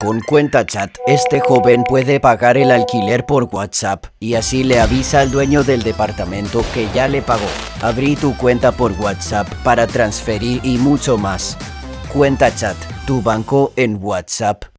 Con cuenta chat, este joven puede pagar el alquiler por WhatsApp y así le avisa al dueño del departamento que ya le pagó. Abrí tu cuenta por WhatsApp para transferir y mucho más. Cuenta chat, tu banco en WhatsApp.